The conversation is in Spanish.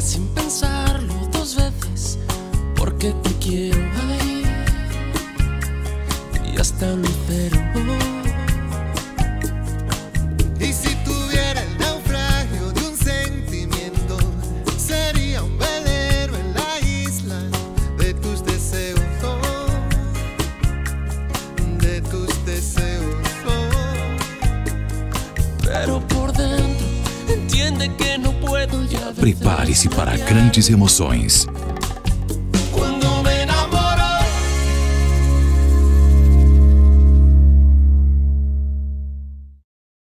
sin pensarlo dos veces, porque te quiero ahí y hasta lucero. Y si tuviera el naufragio de un sentimiento, sería un velero en la isla de tus deseos, oh, de tus deseos. oh. Pero por dentro entiende que no. Prepare-se para grandes emoções.